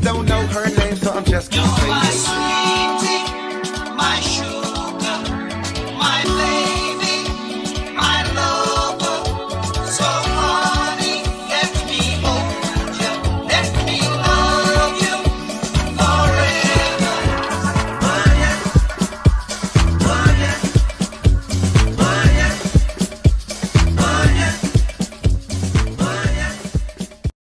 don't know her